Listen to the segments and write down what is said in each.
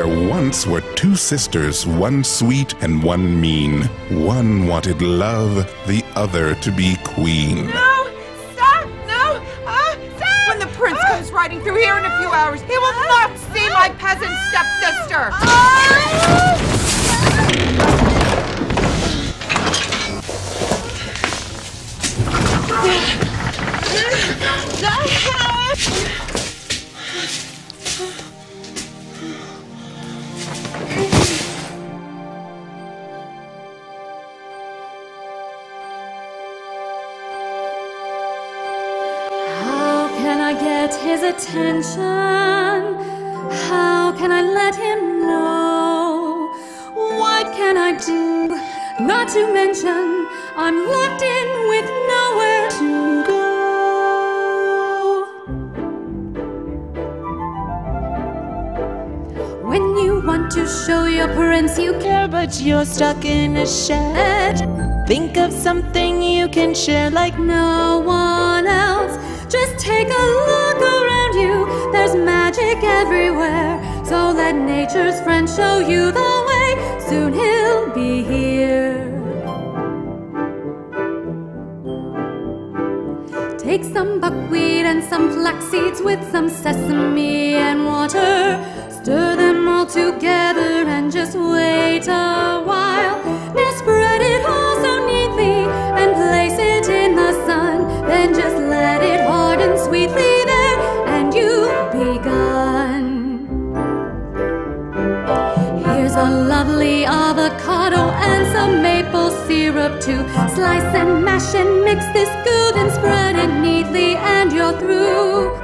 There once were two sisters, one sweet and one mean. One wanted love, the other to be queen. No! Stop! No! Ah! Stop! When the prince Ah! comes riding through here in a few hours, he will not see get his attention? How can I let him know? What can I do? Not to mention, I'm locked in with nowhere to go. When you want to show your parents you care, but you're stuck in a shed. Think of something you can share, like no one else. Just take a look. There's magic everywhere. So let nature's friend show you the way. Soon he'll be here. Take some buckwheat and some flax seeds with some sesame and water. Stir them all together and just lovely avocado and some maple syrup to slice and mash and mix this good and spread it neatly and you're through.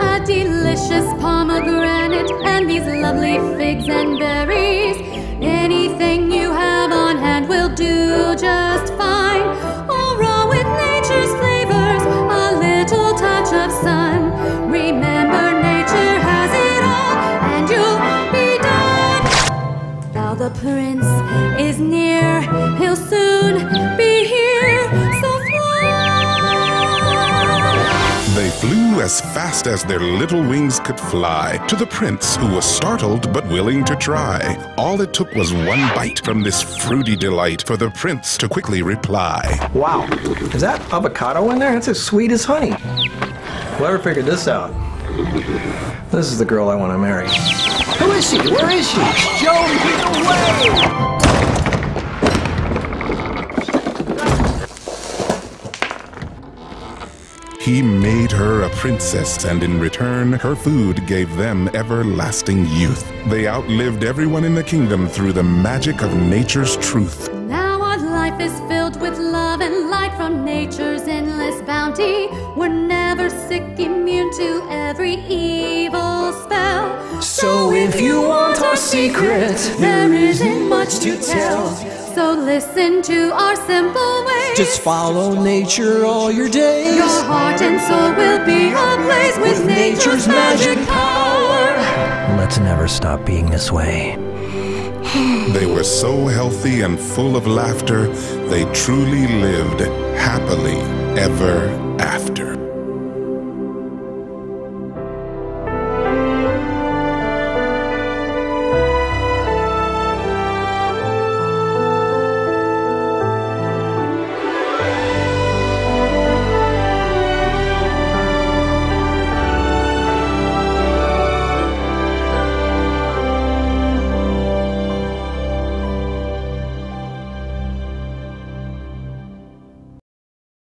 A delicious pomegranate and these lovely figs and berries. Anything you prince is near, he'll soon be here. So fly. They flew as fast as their little wings could fly to the prince, who was startled but willing to try. All it took was one bite from this fruity delight for the prince to quickly reply. Wow, is that avocado in there? It's as sweet as honey. Whoever figured this out? This is the girl I want to marry. Who is she? Where is she? Joan, get away! He made her a princess, and in return, her food gave them everlasting youth. They outlived everyone in the kingdom through the magic of nature's truth. Now our life is filled with love and light from nature's endless bounty. We're never sick, immune to every evil secret, there isn't much to tell. So listen to our simple ways. Just follow nature all your days. Your heart and soul will be ablaze with, nature's magic power. Let's never stop being this way. They were so healthy and full of laughter, they truly lived happily ever after.